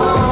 Oh.